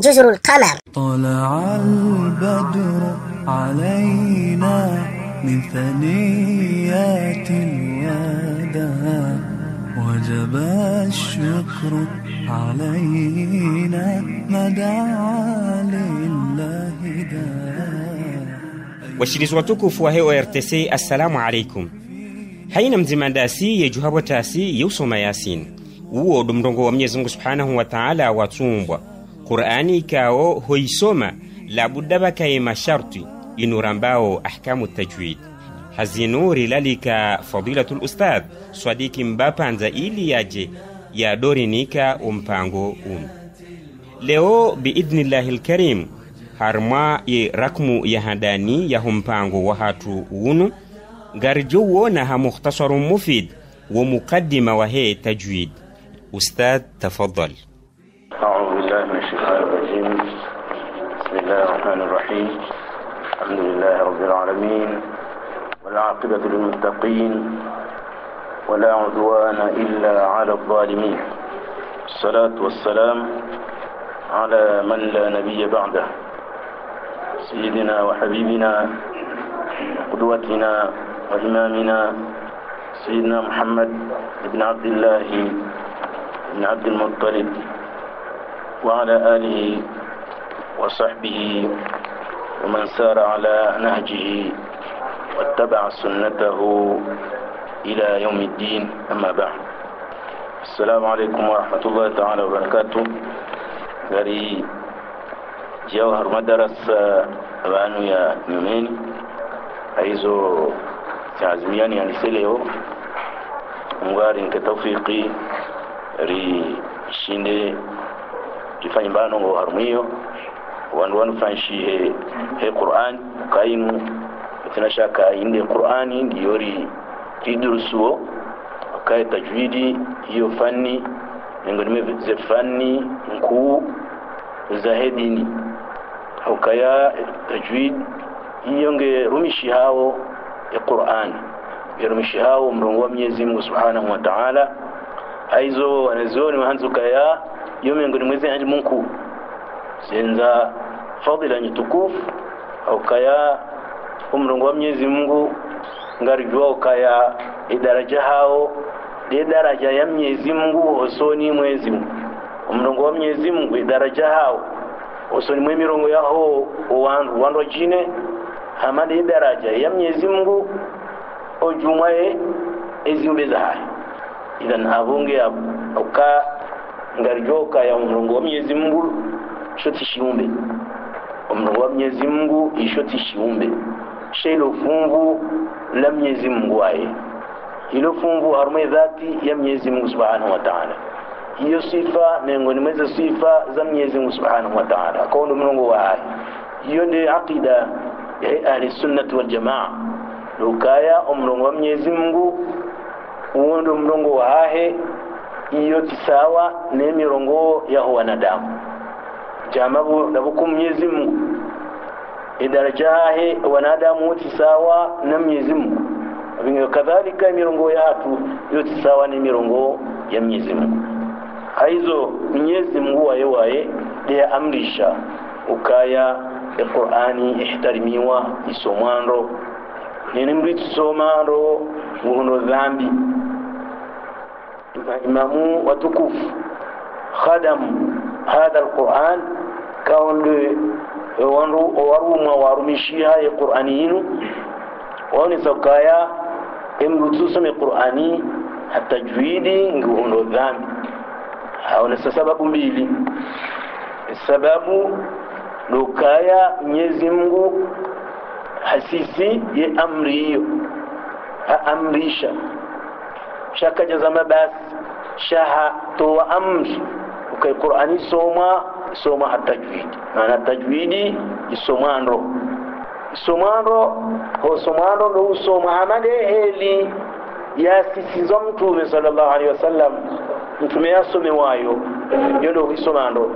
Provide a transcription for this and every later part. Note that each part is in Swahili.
جزر القمر طلع البدر علينا من ثنيات الوداع وجب الشكر علينا ما دعا لله داع washirizi watukufu wa hewa rtc assalamu alaikum haina mzimandasi yejuhabwa tasi yeusoma yasin uwo ndo mndongo wa mwenyezi mungu subhanahu wa taala watsumbwa qur'ani ikawo hoisoma labudda bakaye masharti inurambao ahkamu tajwid hazinuri lalika fadilatu lustadh swadiki mbapanza ili yaje yadorinika umpango umu leo biidhnillahi lkarim harma ye rakmu yahadani yaho mpango wa hatu wunu garjo wona ha mukhtasaru mufid wa muqaddima wa he tajwid ustad tafadal أعوذ بالله من الشيطان الرجيم بسم الله الرحمن الرحيم. الحمد لله رب العالمين والعاقبة للمتقين ولا عدوان إلا على الظالمين. الصلاة والسلام على من لا نبي بعده. سيدنا وحبيبنا قدوتنا وإمامنا سيدنا محمد بن عبد الله بن عبد المطلب. وعلى آله وصحبه ومن سار على نهجه واتبع سنته إلى يوم الدين. أما بعد السلام عليكم ورحمة الله تعالى وبركاته. غري جوهر مدرس أبانو يا نمين أيزو تعزميان يعني سليو مغارن كتوفيقي ري شيني rifanye mbano ngo harumwiyo wandu wanu fanshi he, qur'an kainu tina shaka inde qur'ani ndiyo ri ridurusuo kaya tajwidi hiyo fanni miongoni ze fani nkuu za hedini hukaya tajwid hiyo nge rumishi hao ya Qur'an. Yarumishi hao mrongo wa Mwenyezi Mungu Subhanahu wa Ta'ala. Aizo wanazioni mahanzu kaya hiyo miongoni mwezi hadi Mungu zenza fadila nyitukufu au kaya umrungu wa Mwenyezi Mungu ngarijua ukaya idaraja hao de daraja ya Mwenyezi Mungu osoni mwezi Mungu umrungu wa Mwenyezi Mungu idaraja hao. Osoni mwe mirongo yaho wandu wandu jine. Hamadi daraja ya Mwenyezi Mungu ojumwaye ezimbe zahaye idan abunge uka ngarijoka ya umrongo wa Mwenyezi Mungu shoti shiumbe umrongo wa Mwenyezi Mungu ishoti shiumbe shelo fungu la Mwenyezi Mungu aye ilo fungu harume dhati ya Mwenyezi Mungu Subhanahu wa Ta'ala. Hiyo sifa miongoni mwa sifa za Mwenyezi Mungu Subhanahu wa Ta'ala. Kwa ndo mlongo wa haya. Hiyo ndio aqida ya ahli sunnah wal jamaa. Lukaya umlongo wa Mwenyezi Mungu uondo mlongo wa hahe hiyo tisawa ne mirongo ya wanadamu. Jamabu nabuku Mwenyezi Mungu idaraja hahe wanadamu tisawa na Mwenyezi Mungu vingi kadhalika mirongo yatu yote sawa ni mirongo ya Mwenyezi Mungu aizo Mwenyezi Mungu waye waye de amrisha. Ukaya ya Qur'ani ihtarimiwa isomwando nini mri tusomando uhono dhambi imamu watukufu. Khadamu hadha alquran kaunde wanru waruma haye ya Qur'ani yinu. Waonesa sakaya emrutusome qur'ani hatajwidi nguhundo dhambi. Aonesa sababu mbili. Sababu nokaya Mwenyezi Mungu hasisi ye amri hiyo. Haamrisha shaka zama basi shaha towa amri ukai qur'ani soma soma hatajwidi maana tajwidi isomando isomando hosomando ndo usoma. Hamade heli yasisizwa mtume sallallahu alaihi wasallam. Mtume yasome wayo. Yo ndo isomando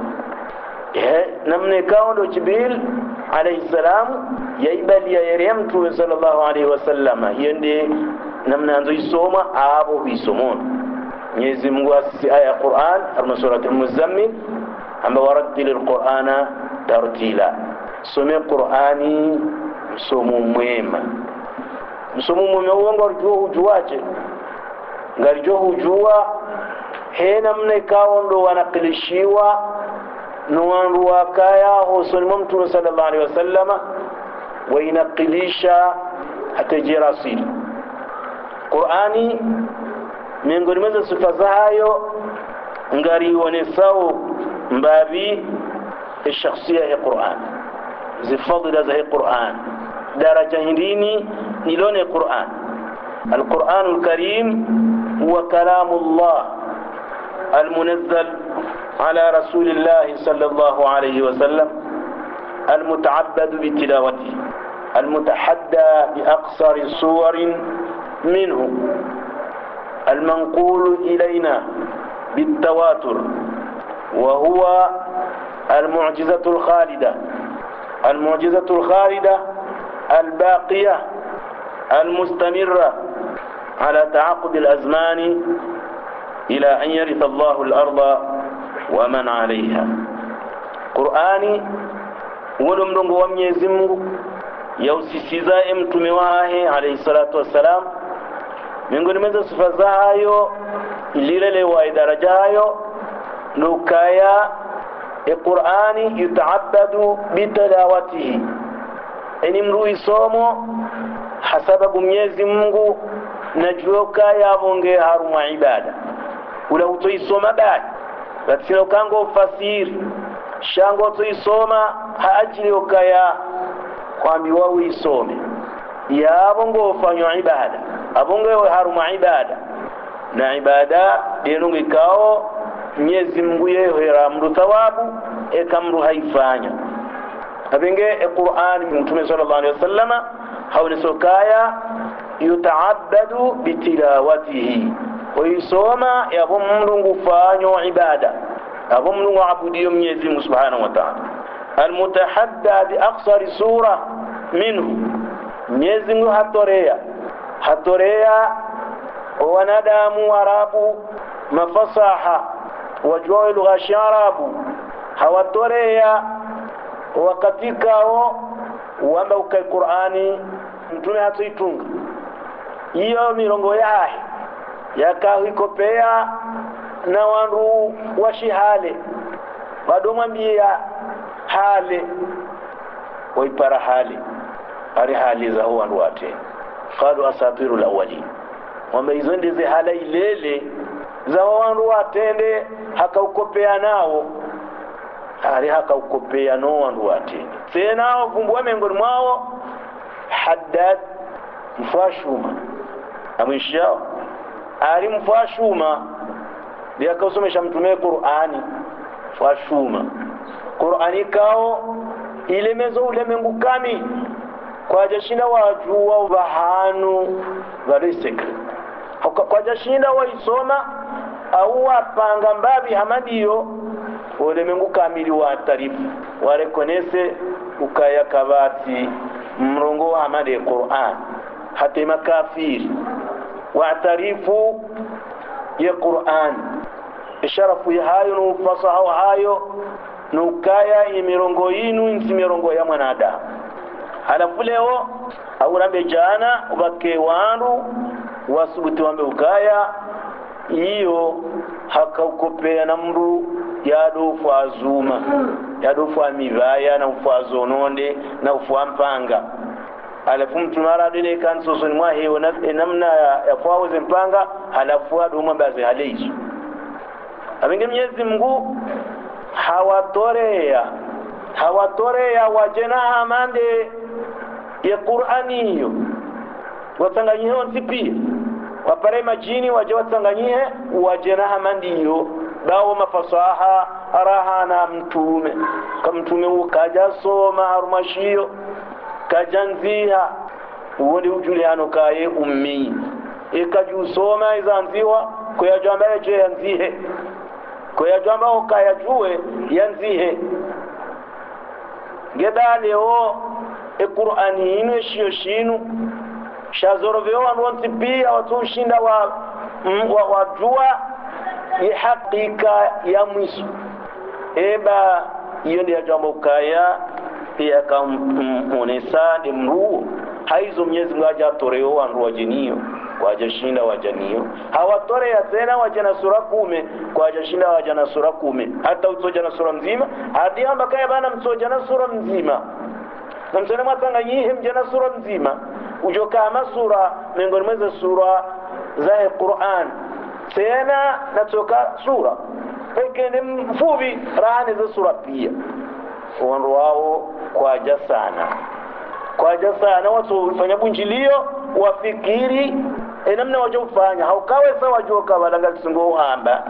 eh namne kawo ndo jibril alayhi salam yaibalia yere mtume sallallahu alaihi wasallam. Yende namna anzo isoma abo bisomona Mwenyezi Mungu asisi aya ya Qur'an arma surat Muzammil amba warattili lqurana tartila. Some qurani msomo mwema. Msomo mwema uwo ngarijua hujuwaje ngarijua hujua he namna ikawo ndo wanakilishiwa nuwandu wakaya sonimo mtume sal llah alaihi wasallama wainakilisha hatejirasili qurani miongoni mwa sifa zayo ngariwonesao mbabi shakhsia ya quran zifadila za quran daraja hindini nilone quran القرآن الكريم هو كلام الله المنزل على رسول الله صلى الله عليه وسلم المتعبد بتلاوته المتحدى بأقصر صور منه المنقول إلينا بالتواتر وهو المعجزة الخالدة. المعجزة الخالدة الباقية المستمرة على تعاقب الأزمان إلى أن يرث الله الأرض ومن عليها. قرآني wa Mwenyezi Mungu yausisizaye mtume wahe alayhi salatu wassalam miongoni mwezo sifa zayo ililelewa idaraja hayo nukaya e qur'ani yutaabadu bitilawatihi eni mru isomo hasababu mnyezi mungu najuoka yabonge haruma ibada. Ula utoisoma badi batisina ukango ufasiri. Shango utoisoma haajili ukaya kwambiwa uisome. Yabongo ufanywa ibada abonge haruma ibada. Na ibada denungu ikao mwenyezi mungu yehoera mru thawabu ekamru haifanya. Abenge e qur'ani mtume sallallahu alaihi wasallama haunisokaya yutaabadu bitilawatihi. Oisoma yabo mlungu fanyo ibada. Abo mlungu abudiyo mnyezi mungu subhanahu wa ta'ala. Almutahadda biaksari sura minhu. Mnyezi mungu hatorea hatorea wanadamu arabu mafasaha wajuao lugha ya arabu. Hawatorea wakati kao wamba ukai qur'ani mtume hatoitunga hiyo mirongo yahe yakahikopea na wandu washihale wadomwambia hale waipara hali ari hali za wandu wate qalu asatiru lawalin wamba izo ndize hala ilele za wandu watende hakaukopea nawo ari hakaukopea no wandu watende. Tena vumbuwa miongoni mwao haddad mfashuma amwishao ari mfashuma liyakausomesha mtume qur'ani fashuma qur'ani kao ilemezo ulemengu kami kwajashinda wajua vahanu varisekre kwajashinda waisoma au wapanga mbavi hamadiyo ulemengu kamili wa tarifu warekonese ukaya kabati mrongo wa hamade Qur'an. Hata wa tarifu ya Qur'an. Isharafu hayo na ufasaha hayo nukaya imirongo yinu nsi mirongo ya mwanadamu halafu leo aurambe jana ubake wandu wasubuti wambe ukaya iyo hakaukopea na mndu yadofu azuma yadofu amivaya na ufu azononde na ufu ampanga. Alafu mtume aradile kansosoni mwahewo namna yafwawoze mpanga halafu adomwa baze haleizo abenge mnyezi mngu hawatoreya hawatoreya wajena amande ya qur'ani hiyo. Watsanganyihe onsi pia wapare majini waje watanganyihe wajena hamandiyo bawo mafasaha arahana mtume. Kamtume ukaja kaja soma harumashiyo kaja nziha. Uwonde ujule hano kaye ummi. Ikajusoma izanziwa kuyajamba yeje yanzihe kuyajamba ukayajue yanzihe ngedalewo equr'ani inu eshiyo shinu shazorovewo wandu wonsi pia watushinda wa, wa, wajua ihakika ya mwiso eba hiyo ndio jambo kaya pia kamonesa ni mruo. Haizo mnyezi mungu aja atoreo wandu wajeniyo wajashinda wajaniyo hawatoreya tena wajana sura kume kwajashinda waja na sura kume. Hata utoja na sura mzima hadi amba kaya bana mtoja na sura mzima na msene mwatanga nyihe mja na sura nzima. Ujokama sura miongoni mweze sura za Qur'an. Tena natoka sura. Pekende mfuvi rahani za sura pia. Wandu wao kwaja sana. Kwaja sana watu fanya bunjilio wafikiri namna wajofanya haukawe sawa uhamba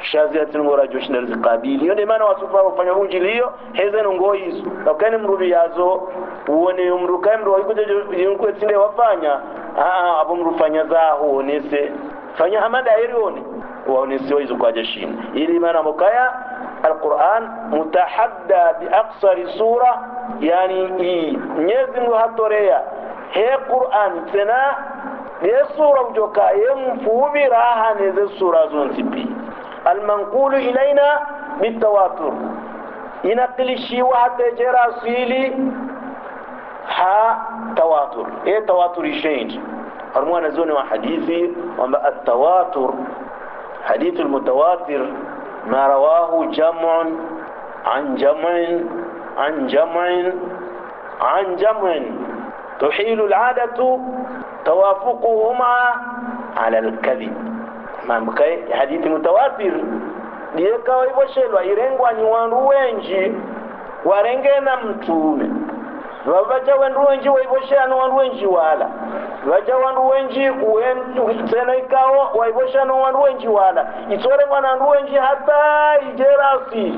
kisha zia tinungora joshner zikabili iyo ndimana wasufa wafanya ujiliyo heze nungo izo lakini mrubi yazo uone mru kai mru waikuja yunkwe tinde wafanya. Aa abo mrufanya zaho onese fanya hamada yerione waonesiwa izo kwa jashini ili mana mokaya alquran mutahadda biaksari sura yani i nyezi mru hatoreya he quran tena ye sura ujoka ye mfubi rahaneze sura zonsipi المنقول إلينا بالتواتر. ينقل الشيء حتى جرى سيلي ها تواتر. إيه تواتر يشينج هرمونا زوني وحديثي وما التواتر؟ حديث المتواتر ما رواه جمع عن جمع عن جمع عن جمع. تحيل العادة توافقهما على الكذب. mambukaye hadithi mutawatir. Diyekawa iboshelwa irengwanyi wandu wenji. Warengena mtume. Vaja wendu wenji waivoshana wandu wenji wala. Vaja wandu wenji kuwensena ikawa waivoshana wandu wenji wala. Itsore andu wenji hata ijerasi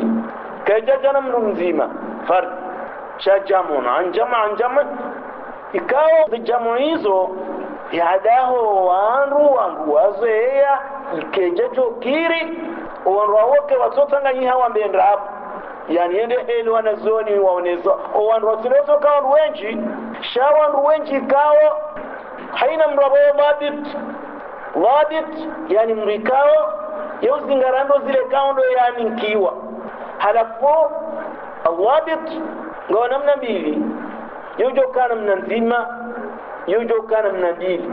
kaijajana mnu mzima. Fard shajamun anjama anjama. Ikawa zijamu hizo yadaho wandu wandu wazeya wazoeya rawoke jokiri wandu wawoke hawa wambenda apo. Yani ende heli wanazoni waoneza owandu wasilezo ka wandu wenji sha wandu wenji kawo haina mndu abo dhabit dhabit yani mndu ikawo yeuzingarando zile kaundo ndo yani nkiwa. Halafu dhabit ngawa namna mbili yojoka mna nzima yojoka mna mbili.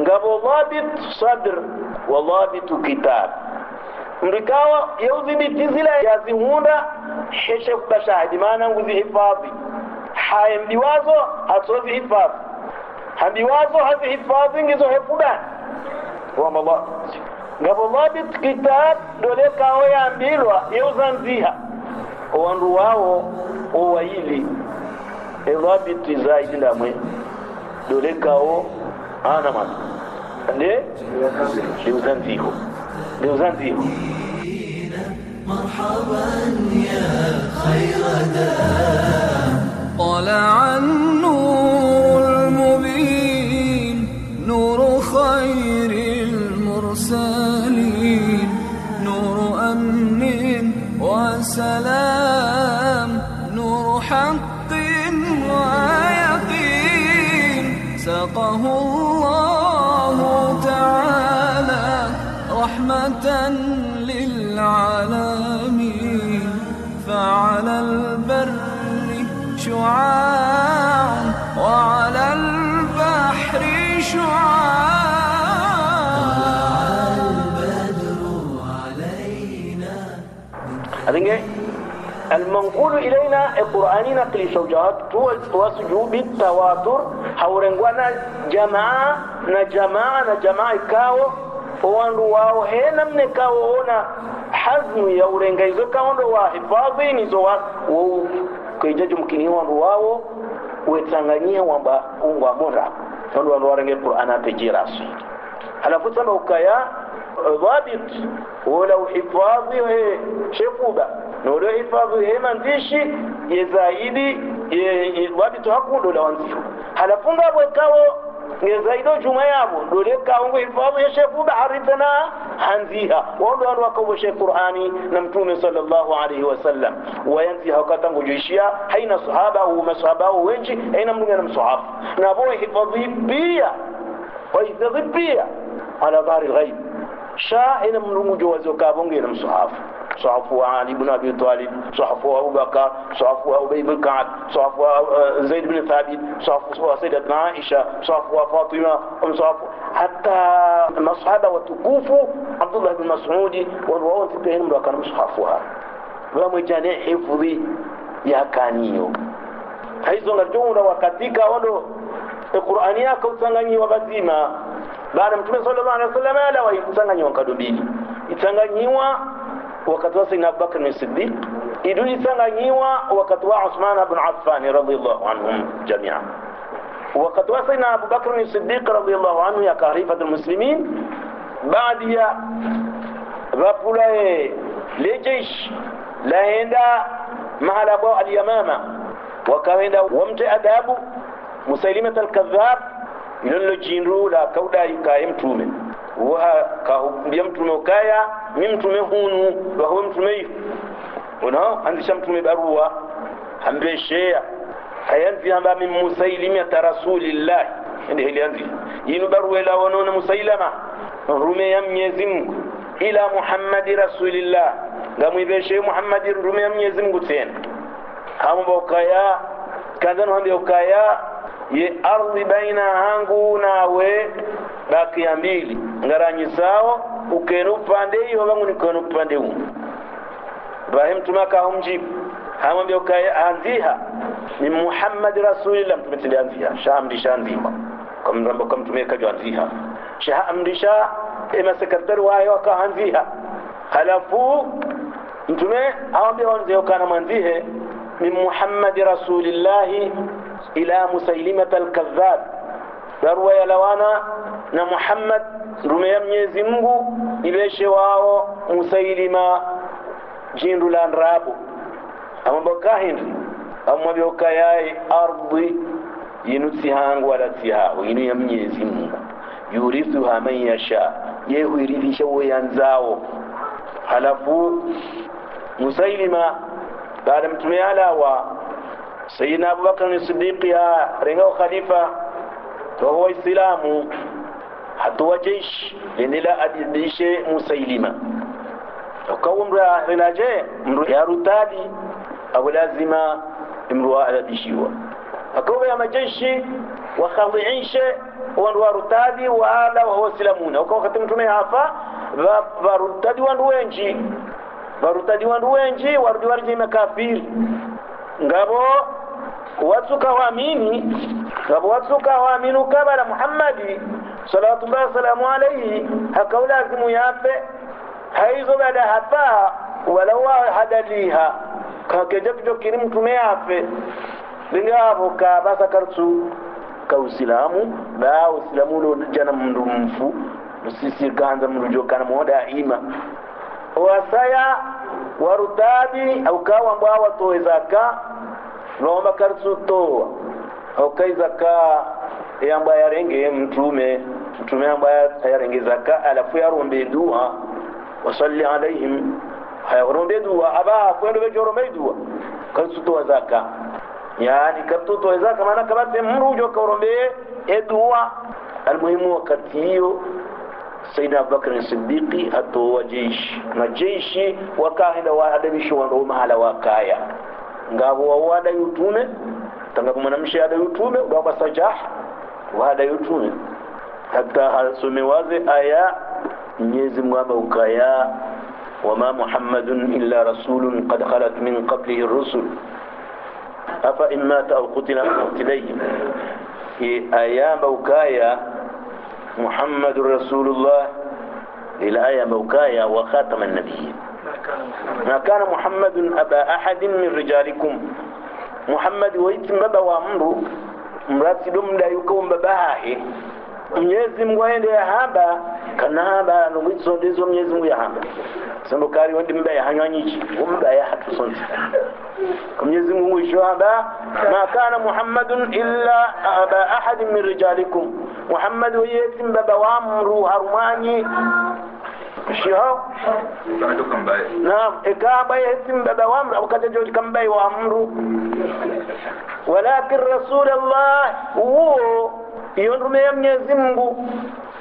Ngabo dhabit sadr wa dhabitu kitab. Mrikawa yeudhibiti zile yazihunda heshe kubashahidi maana nguzihifadhi haye mbiwazo hatozihifadhi hambiwazo hazihifadhi ngizo hefuda wamallah ngabo dhabit kitab dole kawo yambilwa yeuzanziha owandu wawo owaili. Edhabiti zaidi ndamwe. Dole kawo ana mana ande liuzanziho liuzanziho مرحبا يا خير دار طلع النور المبين نور خير المرسلين. نور أمن وسلام نور حق ويقين. سقه الله على البر شعاع وعلى البحر شعاع. البدر علينا أدنجي المنقول إلينا القرآن نقل سوجات توسجو بالتواتر هورنغوانا جماعة نجماعة نجماعة كاو وان واو هنا من كاو هنا. Ona ya urenga izo kaondo wa hifadhi nizo wa wo kaija jumkini wandu wawo wetanganyia wamba ungwa mora wandu wandu warenge Qur'an atejira rasmi halafu sana ukaya dhabit wala uhifadhi he shekuba ndo ule hifadhi he mandishi ye zaidi ye dhabit hakundo la wanzifu. Halafu ngabwe kawo ngezaido juma yabo dole kaungu hifadhi ya shefu bahari tena hanziha wando wanu wakawoshe qur'ani na mtume sallallahu alaihi wasallam wayanziha wakatangu juishia haina sahaba au masahaba au wenji haina mnunga na msahaba na bo hifadhi pia wahifadhi pia ala dhari ghaib sha wa abubakar sahafu wa ubay ibn ka'b sahafu wa uh, zaid ibn thabit sahafu wa sayyidatuna aisha sahafu wa fatima sahafu hata masahaba watukufu abdullah ibn mas'udi wao pia mtu akana msahafu ha wamejane hifadhi ya kaniyo haizo ngajumla wakatika wando Qur'ani yako utanganyiwa bazima. Baada mtume sallallahu alaihi wasallam ala wa itanganyiwa kadumbili itanganyiwa wakati wa Sayyidina Abubakar ni Siddiq idu itanganyiwa wakati wa Uthman ibn Affan radhiyallahu anhum jami'an wakati wa Sayyidina Abubakar ni Siddiq radhiyallahu anhu ya khalifat almuslimin baada ya vapulae lejesh laenda mahala kwa al-Yamama wakaenda wamte adabu Musailimat al-Kadhab ilolo jinru la kauda ikaye mtume kahumbia mtume ukaya mi mtume hunu wahuwe mtume ifu una anzisha mtume barua hambeshea hayanzi hamba min musailimata rasulillahi. Ndi hilianzi yinu barua ila wanona musailama rume ya mnyezi Mungu. Ila muhammadi rasulillah. Ngamwibeshe muhammadi rume ya mnyezi Mungu tena. Hamba ukaya kanzano hambe ukaya ye ardhi baina hangu nawe baki ya mbili. Ngaranyi sao ukene upande hiyo wangu nikene upande huu. Ibrahim tumaka humjibu. Hamwambia ukae anziha. Ni muhammadi rasulillah mtume tende anziha. Shaamrisha anziwa kamramba kamtume kajo anziha. Shaamrisha ema sekretari wayo akaanziha halafu mtume awambia wanzeokana mwanzihe. Min muhammadi rasulillah ila musailimata alkadhab barua ya lawana na Muhammad ndume ya Mwenyezi Mungu ibeshe wao musailima jindu la nrabu. Amwamba kahindi amwambia ardi ardhi yinu tsihangu wala yinu ya Mwenyezi Mungu. Yurithuha man yasha ye huirithisha woyanzao halafu musailima baada mtume alawa sayidina abubakar sidiki ya renga khalifa togo waislamu hatuwa jeshi lindila adidishe musailima. Okawumra rinaje mru ya rutadi abu yarutadi abulazima imruwa adadishiwa akawa ya majeshi wakhadhiishe wandu wa waala wawasilamuna ukawa wakati mtume hafa wa rutadi wa wandu wenji. Varutadi wandu wenji warudi warije makafiri. Ngabo watsuka watsuka waamini ukabala muhammadi salawatullahi wasalamu alaihi hakaulazimu yape haizo hapa walawa hadaliha kakeja kijo mtume yape lingavo ka basa kartu ka usilamu ba usilamu lojana mndu mfu musisi ganza mndu jokana moda wasaya warutadi au kawa mbwa watoe zaka lomba kartu toa au kai zaka yamba yarenge mtume mtume yamba yarenge zaka alafu yarombe dua. Wasalli alaihim. Hayorombe dua. Aba kwendo bejorombe duwa toa zaka. Yani kartu toa zaka maana kabate mrujo kaurombe eduwa almuhimu wakati hiyo Sayyidina Abubakar Siddiqi atowa jeshi na jeshi wa waadabisha wando mahala wakaya ngabo wawada yutume tanga mwanamshe ada yutume baba sajah wada yutume hata hasomewaze aya Mwenyezi Mungu ukaya wama Muhammadun illa rasulun qad khalat min qablihi ar-rusul afa in mata aw qutila qutilayhim aya ukaya محمد رسول الله الآية موكايا وخاتم النبيين ما كان محمد أبا أحد من رجالكم محمد ويتم بابا وامرو mrati dum da yuko mbabahe Mwenyezi Mungu aende ya haba kana haba no mwitso ndizo Mwenyezi Mungu ya haba sando kari wandi mbaya hanywanyichi mbaya hatusonti Mwenyezi Mungu isho haba ma kana Muhammadun illa aba ahad min rijalikum Muhammad yeti mbaba wa amru harumani hao. naam ikaba yeti mbaba wa amru wakati joji kambai wa amru. Walakin rasulullah huo iyo ndume ya Mwenyezi Mungu.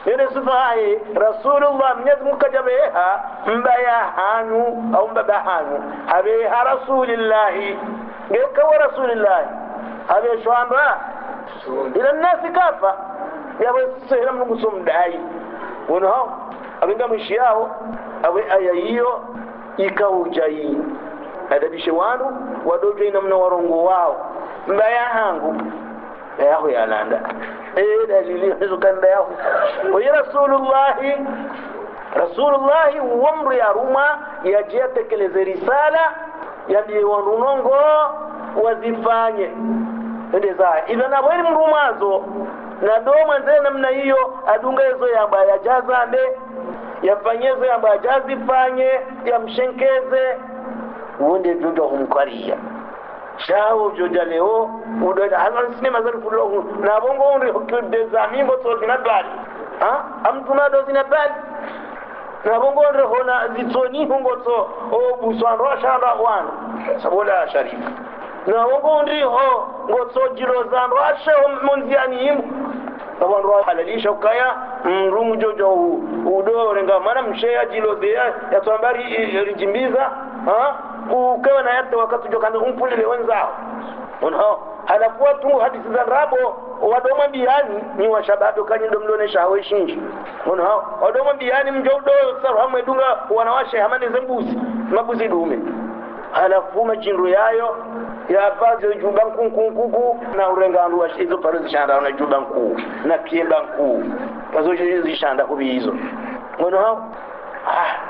Ene sifaye rasulullah mwenyezi mungu kajabeha mbaya hanyu au mbaba hanyu abeha rasulillahi. Ngekawa rasulillahi. Abeshwamba ila nnasi kafa. Yawe sehela mlungu somdai wono hao abenga mwishi yao awe aya hiyo ikaujai hii adabishe wanu wadojo inamna warongo wao. Mbaya hangu. Yaho yalanda ee dalili hizo kanda yaho oye rasulullahi rasulullahi womru ya ruma yaje atekeleze risala yadiye wanunongo wazifanye. Ende zaya idha nabweri mrumazo. Na nzee namna hiyo adungezo yamba yajazande yafanyezo yamba yajazifanye yamshenkeze uonde jojo humkwaria. Shawo joja leo udoda halan sinema zari fulo na bongo onri hokde zamimbo to zinabali ha? Amtuna do zinabali na bongo onri hona zitsoni hungotso o buswando ashanda sabola sharifu. Na ho ngotso jiro zando ashe monziani imu. Abantu halalisha ukaya mrumu jojo udore nga mara mshea jilo zea yatwambari rijimbiza ha? Ukawa na yate wakati jokanda umpulile wenzao. Unao halakuwa tu hadithi za rabo wadoma biani ni washabado kanyi ndo mlionesha hawe shinji unao wadoma biani mjodo saru hamwe wanawashe hamani zembuzi mabuzi dume. Halafu machindu yayo yapaze juba nkunkunkuku na urengano wa izo pale zishanda na juba nkuu na kiemba nkuu pazo zishanda kubi hizo. Ngono hao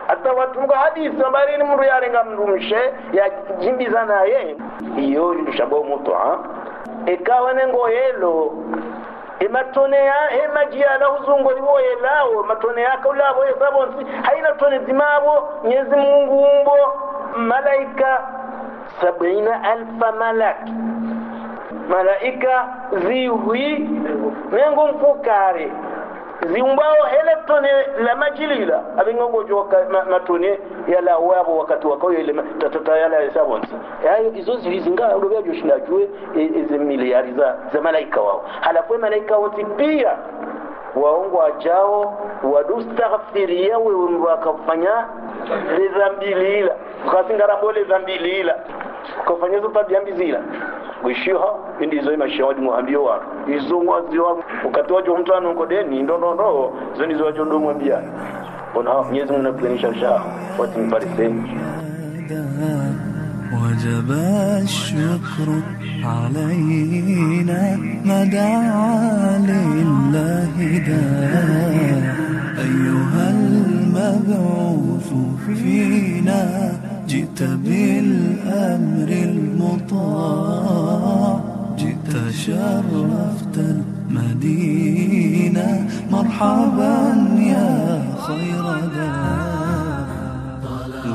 hata watunga hadithi ambayo ni mru yarenga mrumshe yajimbiza naye. Iyo ndushabao moto ha? Ekawa nengo yelo. Ematone ya emajia la uzungu liwoye lao. Haina tone zimabo. Nyezi mungu umbo. Malaika sabina alfa malaki malaika ziwi nengo mfukare ziumbao hele tone la majilila. Abingongo joka matone yala wabo wakati wakao ile tatata yala yasabonsi hayo izo zilizinga rubia joshina jue izi miliari za za malaika wao. Halafu malaika wote pia waongo ajao wadustaghfiria wewe wakafanya dhambi lila ukasingara mbole dhambi lila wishiha indizo imashawa dimwambie watu izo mwaziwa ukatoa jo mtu anongo deni ndo ndo ndo zo ndizo wajo ndo mwambia ona Mwenyezi Mungu anakuonyesha sha watu mbariseni وجب الشكر علينا ما دعا لله داع أيها المبعوث فينا جئت بالأمر المطاع جئت شرفت المدينة مرحبا يا خير داع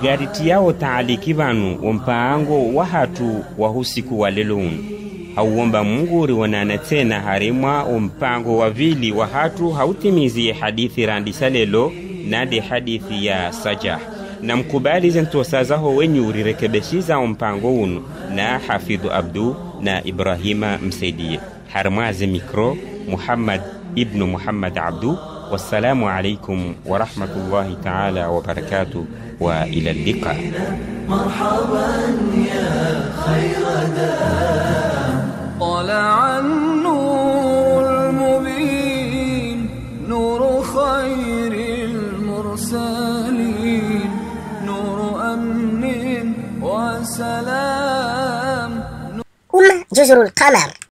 ngaritiyawo taaliki vanu wompango wa hatu wa husiku wa lelo unu hauwomba mungu riwonana tena harimwa wompango wa vili wa hatu hautimiziye hadithi randisa lelo nade hadithi ya sajah na mkubali namkubali ntuosazaho wenye urirekebeshiza mpango uno na hafidhu abdu na ibrahima msaidie harmaze mikro muhammad ibnu muhammad abdu والسلام عليكم ورحمة taala تعالى وبركاته وإلى اللقاء مرحبا يا خير دار أمن وسلام أمة جزر القمر.